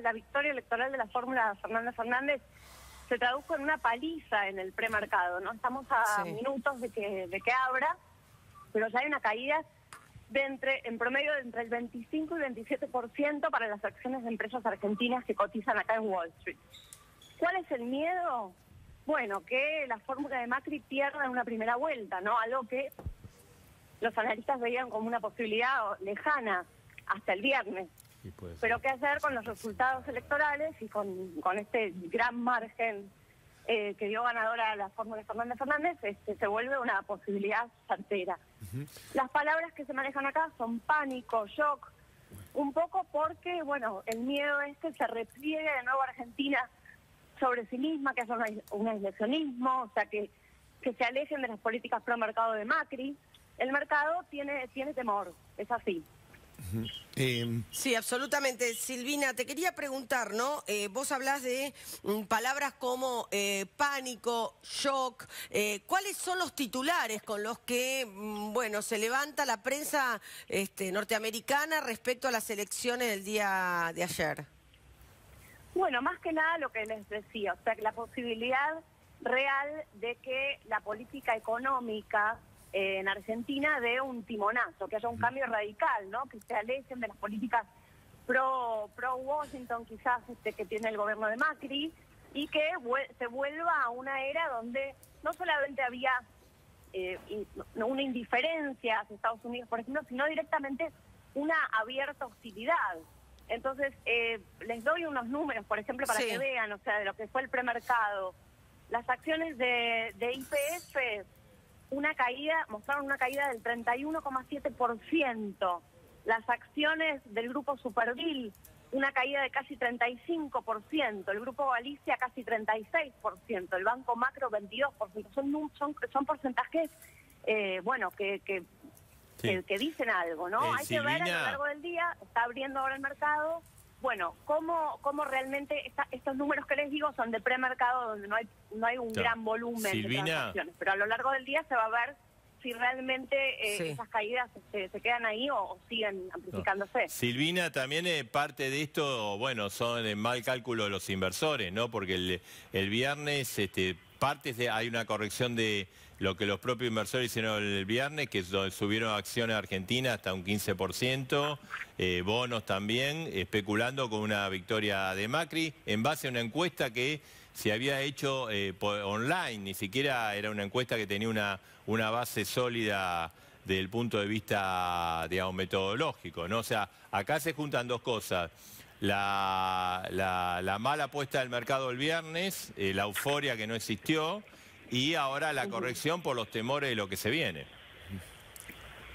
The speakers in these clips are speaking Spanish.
la victoria electoral de la fórmula Fernández Fernández se tradujo en una paliza en el premercado, ¿no? Estamos a minutos de que, de que abra, pero ya hay una caída de entre, en promedio de entre el 25 y 27% para las acciones de empresas argentinas que cotizan acá en Wall Street. ¿Cuál es el miedo? Bueno, que la fórmula de Macri pierda en una primera vuelta, ¿no? Algo que los analistas veían como una posibilidad lejana hasta el viernes. Pero qué hacer con los resultados electorales y con, con este gran margen eh, que dio ganadora la fórmula de Fernández Fernández, este, se vuelve una posibilidad certera. Las palabras que se manejan acá son pánico, shock, un poco porque, bueno, el miedo este se repliegue de nuevo a Argentina sobre sí misma, que hace un aislacionismo, o sea, que, que se alejen de las políticas pro mercado de Macri. El mercado tiene, tiene temor, es así. Em, sí, absolutamente. Silvina, te quería preguntar, ¿no? Eh, vos hablás de mm, palabras como eh, pánico, shock. Eh, ¿Cuáles son los titulares con los que, mm, bueno, se levanta la prensa este, norteamericana respecto a las elecciones del día de ayer? Bueno, más que nada lo que les decía, o sea, que la posibilidad real de que la política económica en Argentina de un timonazo, que haya un cambio radical, ¿no? Que se alejen de las políticas pro, pro Washington quizás este, que tiene el gobierno de Macri y que se vuelva a una era donde no solamente había eh, una indiferencia hacia Estados Unidos, por ejemplo, sino directamente una abierta hostilidad. Entonces, eh, les doy unos números, por ejemplo, para que vean, o sea, de lo que fue el premercado. Las acciones de, de IPF una caída, mostraron una caída del 31,7%. Las acciones del grupo Superville, una caída de casi 35%. El grupo Galicia, casi 36%. El Banco Macro, 22%. Son, son, son porcentajes, eh, bueno, que, que, que, dicen algo, ¿no? Eh, Hay que ver a lo largo del día, está abriendo ahora el mercado bueno, cómo, cómo realmente estos números que les digo son de premercado donde no hay, no hay un gran volumen de transacciones, pero a lo largo del día se va a ver si realmente eh, esas caídas se, quedan ahí o, siguen amplificándose. Silvina, también eh, parte de esto, bueno, son el mal cálculo de los inversores, ¿no? Porque el, el viernes este, partes de, hay una corrección de lo que los propios inversores hicieron el viernes, que subieron acciones argentinas hasta un 15%, eh, bonos también, especulando con una victoria de Macri, en base a una encuesta que se había hecho eh, online, ni siquiera era una encuesta que tenía una, una base sólida desde el punto de vista, digamos, metodológico, ¿no? O sea, acá se juntan dos cosas. La, la, mala apuesta del mercado el viernes, eh, la euforia que no existió, y ahora la corrección por los temores de lo que se viene.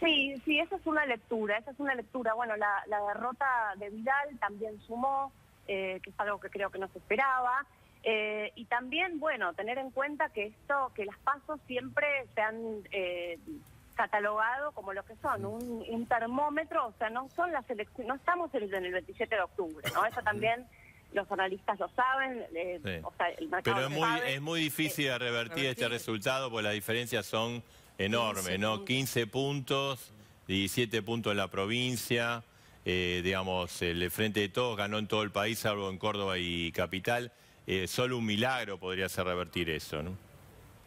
Sí, sí, esa es una lectura, esa es una lectura. Bueno, la, derrota de Vidal también sumó, eh, que es algo que creo que no se esperaba. Eh, y también, bueno, tener en cuenta que esto, que las pasos siempre se han eh, catalogado como lo que son, un, termómetro, o sea, no son las elecciones, no estamos en el 27 de octubre, ¿no? Eso también los analistas lo saben, eh, Pero es muy, es muy difícil de revertir este resultado porque las diferencias son enormes, ¿no? 15 puntos, 17 puntos en la provincia, eh, digamos, el Frente de Todos ganó en todo el país, salvo en Córdoba y Capital. Eh, solo un milagro podría ser revertir eso, ¿no?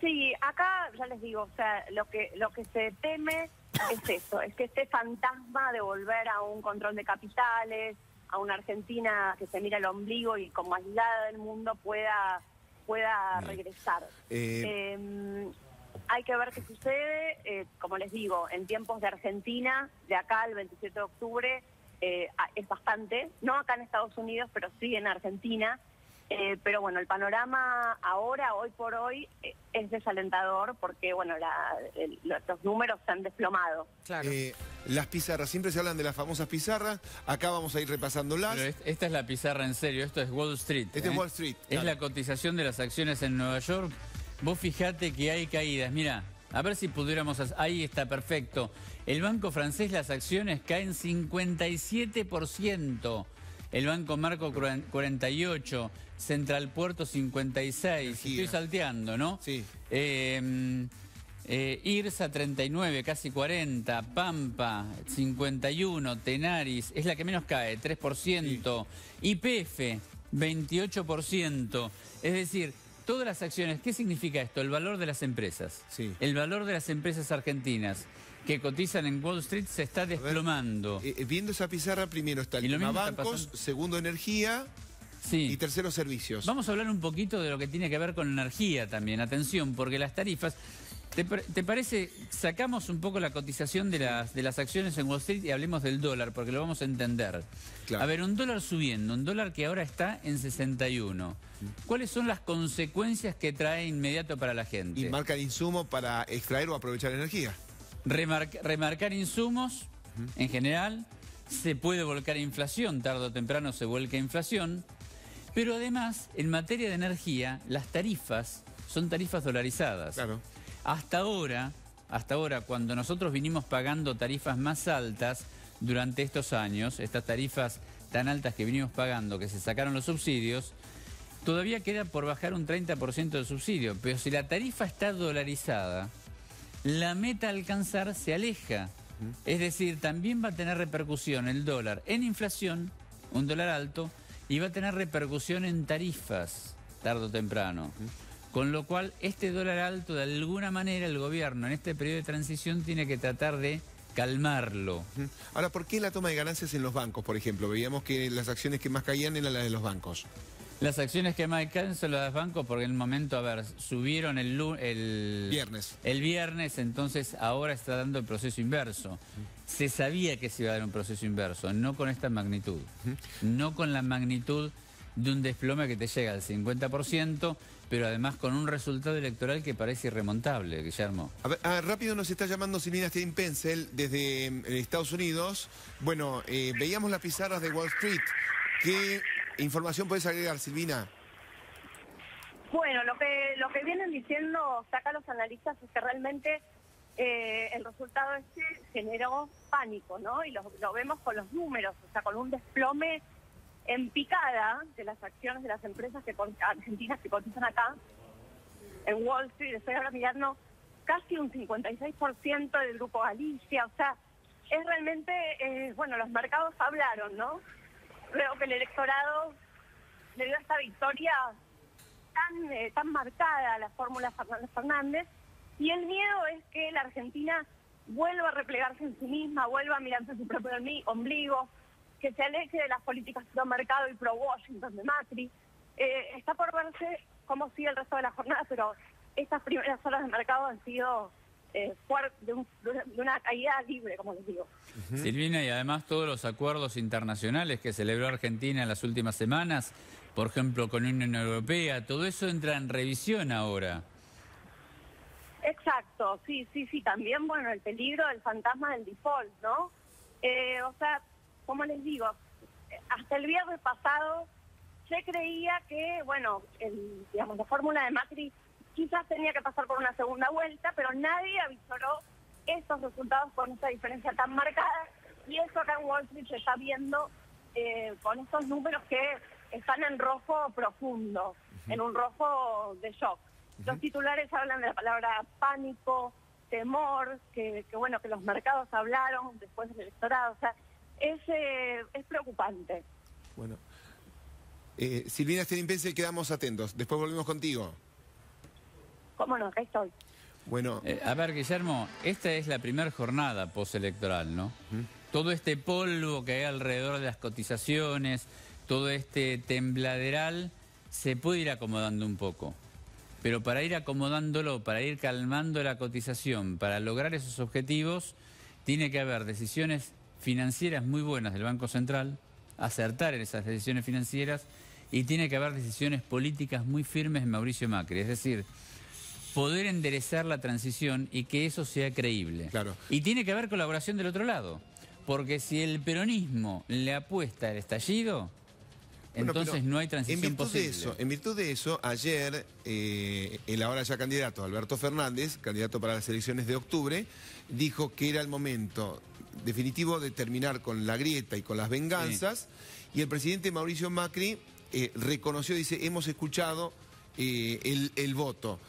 Sí, acá ya les digo, o sea, lo que, lo que se teme es eso, es que este fantasma de volver a un control de capitales, a una Argentina que se mira el ombligo y como aislada del mundo pueda, pueda regresar. Eh, em, hay que ver qué sucede, eh, como les digo, en tiempos de Argentina, de acá al 27 de octubre, eh, es bastante, no acá en Estados Unidos, pero sí en Argentina. Eh, pero bueno, el panorama ahora, hoy por hoy, eh, es desalentador porque bueno, los números se han desplomado. Eh, las pizarras, siempre se hablan de las famosas pizarras, acá vamos a ir repasándolas. Pero esta es la pizarra en serio, esto es Wall Street. Este es Wall Street. Es la cotización de las acciones en Nueva York. Vos fijate que hay caídas, mira, a ver si pudiéramos... Ahí está, perfecto. El banco francés, las acciones caen 57% el Banco Marco 48, Central Puerto 56, estoy salteando, ¿no? Sí. Em, Eh, IRSA 39, casi 40, Pampa 51, Tenaris, es la que menos cae, 3%, IPF 28%. Es decir, todas las acciones, ¿qué significa esto? El valor de las empresas. Sí. El valor de las empresas argentinas que cotizan en Wall Street se está desplomando. Eh, eh, viendo esa pizarra, primero está el tema bancos, segundo energía, Sí. Y terceros servicios. Vamos a hablar un poquito de lo que tiene que ver con energía también. Atención, porque las tarifas, ¿Te, parece, sacamos un poco la cotización de las, de las acciones en Wall Street y hablemos del dólar, porque lo vamos a entender? A ver, un dólar subiendo, un dólar que ahora está en 61. ¿Cuáles son las consecuencias que trae inmediato para la gente? Y marcar insumo para extraer o aprovechar energía. Remarcar insumos, en general, se puede volcar inflación, tarde o temprano se vuelca inflación, pero además, en materia de energía, las tarifas son tarifas dolarizadas. Claro. Hasta ahora, hasta ahora, cuando nosotros vinimos pagando tarifas más altas durante estos años, estas tarifas tan altas que vinimos pagando, que se sacaron los subsidios, todavía queda por bajar un 30% del subsidio. Pero si la tarifa está dolarizada, la meta a alcanzar se aleja. Es decir, también va a tener repercusión el dólar en inflación, un dólar alto, y va a tener repercusión en tarifas, tarde o temprano. Con lo cual, este dólar alto, de alguna manera, el gobierno en este periodo de transición tiene que tratar de calmarlo. Ahora, ¿por qué la toma de ganancias en los bancos, por ejemplo? Veíamos que las acciones que más caían eran las de los bancos. Las acciones que más caen son las bancos porque en el momento, a ver, subieron el, el viernes. El viernes, entonces ahora está dando el proceso inverso. Se sabía que se iba a dar un proceso inverso, no con esta magnitud. No con la magnitud de un desplome que te llega al 50%, pero además con un resultado electoral que parece irremontable, Guillermo. A ver, ah, rápido nos está llamando Silvina Stein Pencil desde mm, Estados Unidos. Bueno, eh, veíamos las pizarras de Wall Street. ¿Qué información puedes agregar, Silvina? Bueno, lo que, lo que vienen diciendo acá los analistas es que realmente eh, el resultado este generó pánico, ¿no? Y lo, lo vemos con los números, o sea, con un desplome en picada de las acciones de las empresas que argentinas que cotizan acá en Wall Street, estoy ahora mirando casi un 56% del grupo Galicia, o sea, es realmente, eh, bueno, los mercados hablaron, ¿no? Creo que el electorado le dio esta victoria tan, eh, tan marcada a la fórmula Fernández Fernández y el miedo es que la Argentina vuelva a replegarse en sí misma, vuelva a mirarse en su propio ombligo, que se aleje de las políticas pro mercado y pro Washington de Macri. Eh, está por verse cómo sigue el resto de la jornada, pero estas primeras horas de mercado han sido eh, de, una caída libre, como les digo. Silvina, y además todos los acuerdos internacionales que celebró Argentina en las últimas semanas, por ejemplo con Unión Europea, todo eso entra en revisión ahora. Exacto, sí, sí, sí, también, bueno, el peligro del fantasma del default, ¿no? Eh, o sea, como les digo, hasta el viernes pasado se creía que, bueno, el, digamos, la fórmula de Macri quizás tenía que pasar por una segunda vuelta, pero nadie avisoró estos resultados con esta diferencia tan marcada y eso acá en Wall Street se está viendo eh, con estos números que están en rojo profundo, en un rojo de shock. Los titulares hablan de la palabra pánico, temor, que, que bueno, que los mercados hablaron después del electorado, o sea, es, eh, es preocupante. Bueno. Eh, Silvina Sterimpense, quedamos atentos. Después volvemos contigo. ¿Cómo no? Acá estoy. Bueno. Eh, a ver, Guillermo, esta es la primera jornada postelectoral, ¿no? Todo este polvo que hay alrededor de las cotizaciones, todo este tembladeral, se puede ir acomodando un poco. Pero para ir acomodándolo, para ir calmando la cotización, para lograr esos objetivos, tiene que haber decisiones financieras muy buenas del Banco Central, acertar en esas decisiones financieras y tiene que haber decisiones políticas muy firmes de Mauricio Macri. Es decir, poder enderezar la transición y que eso sea creíble. Claro. Y tiene que haber colaboración del otro lado. Porque si el peronismo le apuesta al estallido, entonces no hay transición en virtud posible. De eso, en virtud de eso, ayer eh, el ahora ya candidato Alberto Fernández, candidato para las elecciones de octubre, dijo que era el momento definitivo de terminar con la grieta y con las venganzas. Y el presidente Mauricio Macri eh, reconoció, dice, hemos escuchado eh, el, el voto.